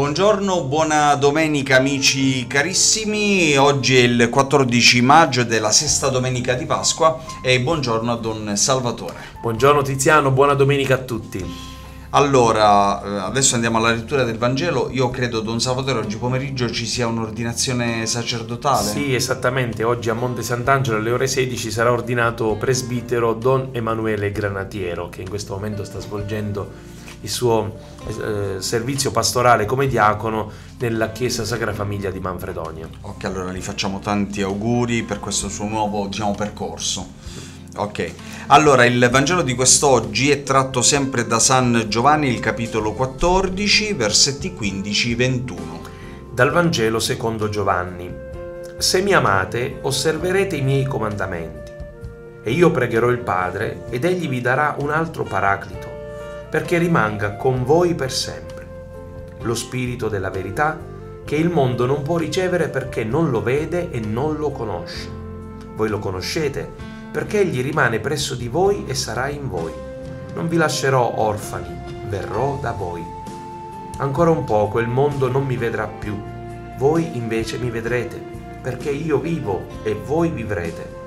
Buongiorno, buona domenica amici carissimi, oggi è il 14 maggio della sesta domenica di Pasqua e buongiorno a Don Salvatore. Buongiorno Tiziano, buona domenica a tutti. Allora, eh, adesso andiamo alla lettura del Vangelo. Io credo, Don Salvatore, oggi pomeriggio ci sia un'ordinazione sacerdotale. Sì, esattamente. Oggi a Monte Sant'Angelo alle ore 16 sarà ordinato presbitero Don Emanuele Granatiero, che in questo momento sta svolgendo il suo eh, servizio pastorale come diacono nella Chiesa Sacra Famiglia di Manfredonia. Ok, allora gli facciamo tanti auguri per questo suo nuovo diciamo, percorso. Ok, allora il Vangelo di quest'oggi è tratto sempre da San Giovanni, il capitolo 14, versetti 15-21. Dal Vangelo secondo Giovanni. Se mi amate, osserverete i miei comandamenti. E io pregherò il Padre, ed egli vi darà un altro paraclito, perché rimanga con voi per sempre. Lo Spirito della verità, che il mondo non può ricevere perché non lo vede e non lo conosce. Voi lo conoscete perché egli rimane presso di voi e sarà in voi. Non vi lascerò orfani, verrò da voi. Ancora un poco il mondo non mi vedrà più, voi invece mi vedrete, perché io vivo e voi vivrete.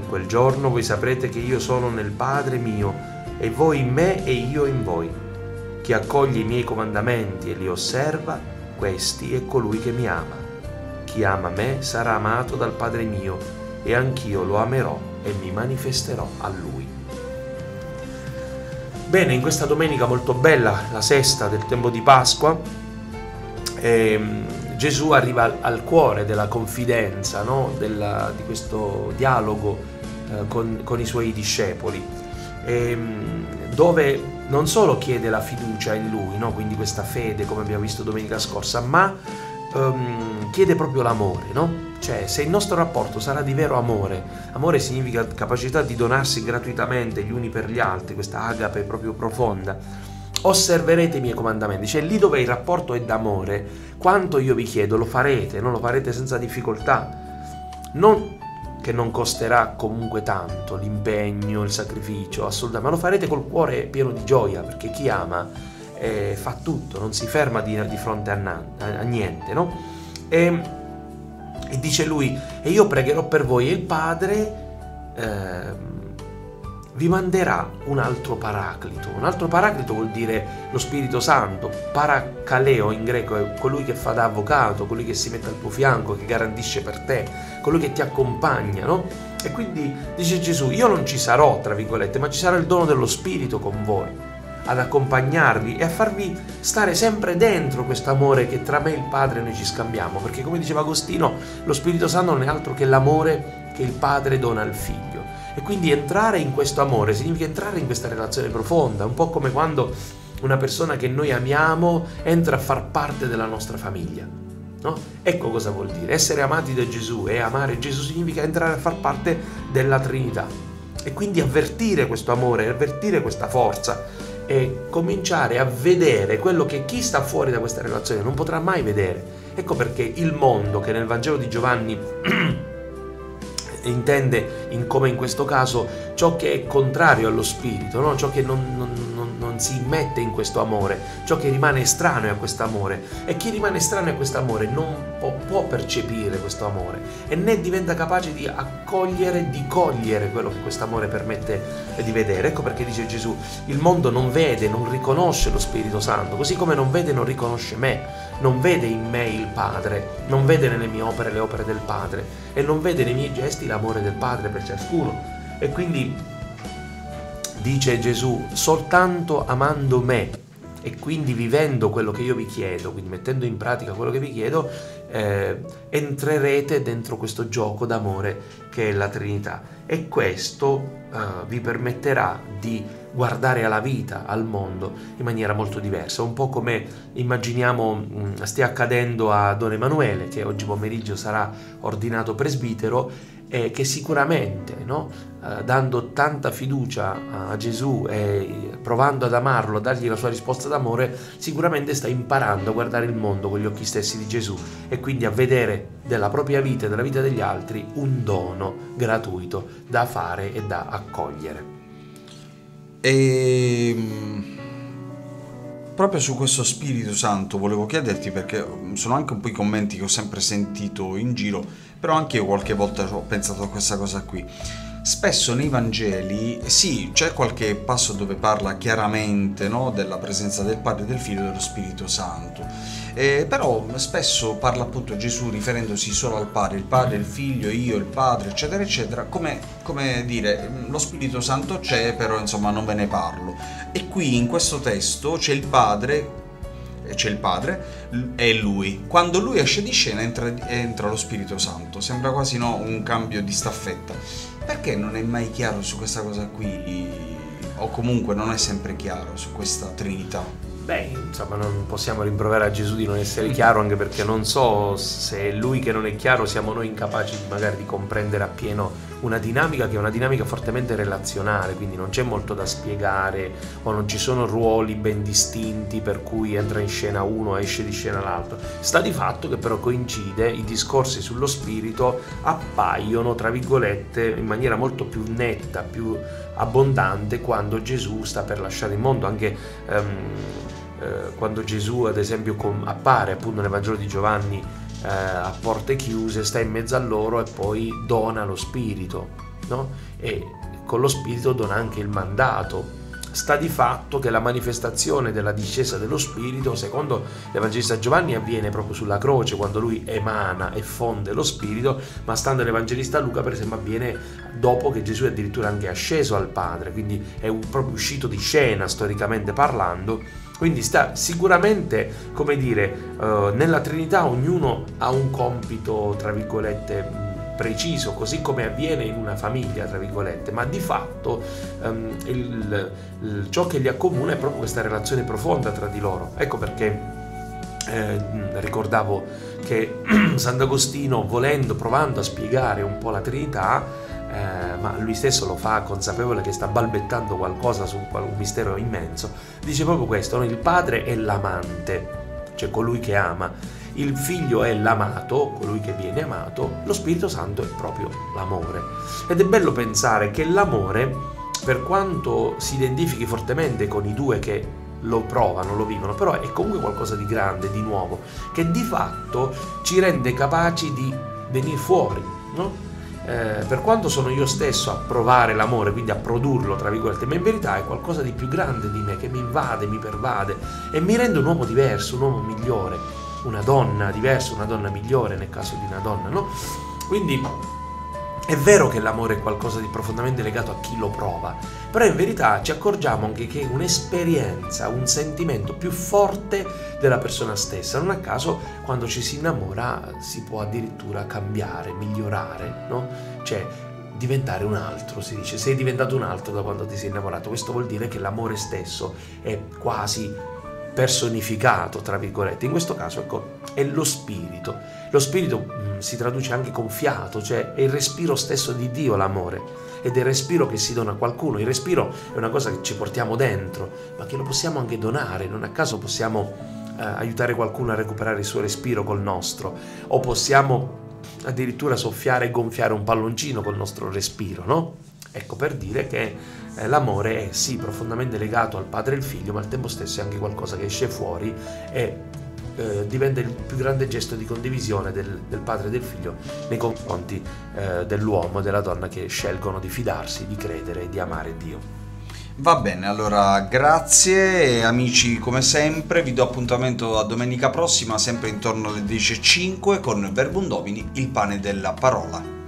In quel giorno voi saprete che io sono nel Padre mio, e voi in me e io in voi. Chi accoglie i miei comandamenti e li osserva, questi è colui che mi ama. Chi ama me sarà amato dal Padre mio e anch'io lo amerò e mi manifesterò a lui. Bene, in questa domenica molto bella, la sesta del tempo di Pasqua, ehm, Gesù arriva al, al, cuore della confidenza, no? della, di questo dialogo eh, con, con, i suoi discepoli, ehm, dove non solo chiede la fiducia in lui, no? quindi questa fede come abbiamo visto domenica scorsa, ma ehm, chiede proprio l'amore, no? Cioè, se il nostro rapporto sarà di vero amore, amore significa capacità di donarsi gratuitamente gli uni per gli altri, questa agape proprio profonda, osserverete i miei comandamenti, cioè lì dove il rapporto è d'amore, quanto io vi chiedo lo farete, non lo farete senza difficoltà. Non che non costerà comunque tanto l'impegno, il sacrificio, assolutamente, ma lo farete col cuore pieno di gioia, perché chi ama eh, fa tutto, non si ferma di, di fronte a, na, a, niente, no? E, e dice lui, e io pregherò per voi e il Padre eh, vi manderà un altro paraclito. Un altro paraclito vuol dire lo Spirito Santo, paracaleo in greco è colui che fa da avvocato, colui che si mette al tuo fianco, che garantisce per te, colui che ti accompagna, no? E quindi dice Gesù, io non ci sarò, tra virgolette, ma ci sarà il dono dello Spirito con voi ad accompagnarvi e a farvi stare sempre dentro questo amore che tra me e il Padre noi ci scambiamo, perché come diceva Agostino, lo Spirito Santo non è altro che l'amore che il Padre dona al figlio. E quindi entrare in questo amore significa entrare in questa relazione profonda, un po' come quando una persona che noi amiamo entra a far parte della nostra famiglia. No? Ecco cosa vuol dire. Essere amati da Gesù e amare Gesù significa entrare a far parte della Trinità. E quindi avvertire questo amore, avvertire questa forza e cominciare a vedere quello che chi sta fuori da questa relazione non potrà mai vedere. Ecco perché il mondo che nel Vangelo di Giovanni intende, in, come in questo caso, ciò che è contrario allo spirito, no? ciò che non, non, non, si mette in questo amore, ciò che rimane estraneo a questo amore. E chi rimane estraneo a questo amore non può, può percepire questo amore e né diventa capace di accogliere, di cogliere quello che questo amore permette di vedere. Ecco perché dice Gesù, il mondo non vede, non riconosce lo Spirito Santo, così come non vede, non riconosce me non vede in me il Padre, non vede nelle mie opere le opere del Padre e non vede nei miei gesti l'amore del Padre per ciascuno. E quindi dice Gesù, soltanto amando me e quindi vivendo quello che io vi chiedo, quindi mettendo in pratica quello che vi chiedo, eh, entrerete dentro questo gioco d'amore che è la Trinità. E questo eh, vi permetterà di guardare alla vita, al mondo in maniera molto diversa, un po' come immaginiamo mm, stia accadendo a Don Emanuele che oggi pomeriggio sarà ordinato presbitero e che sicuramente, no, eh, dando tanta fiducia a Gesù e provando ad amarlo, a dargli la sua risposta d'amore, sicuramente sta imparando a guardare il mondo con gli occhi stessi di Gesù e quindi a vedere della propria vita e della vita degli altri un dono gratuito da fare e da accogliere. E... Ehm, proprio su questo Spirito Santo volevo chiederti perché sono anche un po' i commenti che ho sempre sentito in giro, però anche io qualche volta ho pensato a questa cosa qui. Spesso nei Vangeli, sì, c'è qualche passo dove parla chiaramente no, della presenza del Padre, del Figlio e dello Spirito Santo, eh, però spesso parla appunto Gesù riferendosi solo al Padre, il Padre, il Figlio, io, il Padre, eccetera, eccetera, come, come dire, lo Spirito Santo c'è, però insomma non ve ne parlo. E qui in questo testo c'è il Padre c'è il padre e lui. Quando lui esce di scena entra, entra lo Spirito Santo. Sembra quasi no, un cambio di staffetta. Perché non è mai chiaro su questa cosa qui? O comunque non è sempre chiaro su questa Trinità? Beh, insomma, non possiamo rimproverare a Gesù di non essere chiaro, anche perché non so se è lui che non è chiaro, siamo noi incapaci magari di comprendere appieno una dinamica che è una dinamica fortemente relazionale, quindi non c'è molto da spiegare o non ci sono ruoli ben distinti per cui entra in scena uno e esce di scena l'altro. Sta di fatto che però coincide, i discorsi sullo spirito appaiono, tra virgolette, in maniera molto più netta, più abbondante quando Gesù sta per lasciare il mondo, anche um, eh, quando Gesù ad esempio com- appare appunto nel Vangelo di Giovanni eh, a porte chiuse, sta in mezzo a loro e poi dona lo Spirito, no? E con lo Spirito dona anche il mandato. Sta di fatto che la manifestazione della discesa dello Spirito, secondo l'Evangelista Giovanni, avviene proprio sulla croce, quando lui emana e fonde lo Spirito, ma stando l'Evangelista Luca, per esempio, avviene dopo che Gesù è addirittura anche asceso al Padre, quindi è proprio uscito di scena, storicamente parlando, quindi sta sicuramente, come dire, uh, nella Trinità ognuno ha un compito, tra virgolette, preciso, così come avviene in una famiglia, tra virgolette, ma di fatto um, il, il, ciò che li accomuna è proprio questa relazione profonda tra di loro. Ecco perché eh, ricordavo che Sant'Agostino, volendo, provando a spiegare un po' la Trinità, eh, ma lui stesso lo fa consapevole che sta balbettando qualcosa su un mistero immenso, dice proprio questo, no? il padre è l'amante, cioè colui che ama, il figlio è l'amato, colui che viene amato, lo Spirito Santo è proprio l'amore. Ed è bello pensare che l'amore, per quanto si identifichi fortemente con i due che lo provano, lo vivono, però è comunque qualcosa di grande, di nuovo, che di fatto ci rende capaci di venire fuori, no? Eh, per quanto sono io stesso a provare l'amore, quindi a produrlo, tra virgolette, ma in verità è qualcosa di più grande di me che mi invade, mi pervade e mi rende un uomo diverso, un uomo migliore, una donna diversa, una donna migliore nel caso di una donna, no? Quindi è vero che l'amore è qualcosa di profondamente legato a chi lo prova, però in verità ci accorgiamo anche che è un'esperienza, un sentimento più forte della persona stessa. Non a caso quando ci si innamora si può addirittura cambiare, migliorare, no? Cioè diventare un altro, si dice, sei diventato un altro da quando ti sei innamorato. Questo vuol dire che l'amore stesso è quasi personificato, tra virgolette. In questo caso, ecco, è lo spirito. Lo spirito mh, mm, si traduce anche con fiato, cioè è il respiro stesso di Dio l'amore. Ed è il respiro che si dona a qualcuno. Il respiro è una cosa che ci portiamo dentro, ma che lo possiamo anche donare. Non a caso possiamo eh, aiutare qualcuno a recuperare il suo respiro col nostro. O possiamo addirittura soffiare e gonfiare un palloncino col nostro respiro, no? Ecco per dire che eh, l'amore è sì profondamente legato al padre e al figlio, ma al tempo stesso è anche qualcosa che esce fuori e eh, diventa il più grande gesto di condivisione del, del padre e del figlio nei confronti eh, dell'uomo e della donna che scelgono di fidarsi, di credere e di amare Dio. Va bene, allora grazie amici come sempre, vi do appuntamento a domenica prossima sempre intorno alle 10.05 con Verbum Domini, il pane della parola.